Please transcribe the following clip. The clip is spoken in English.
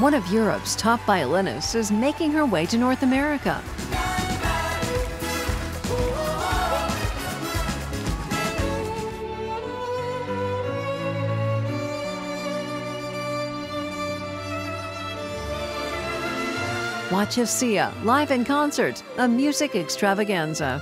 One of Europe's top violinists is making her way to North America. Watch Assia live in concert, a music extravaganza.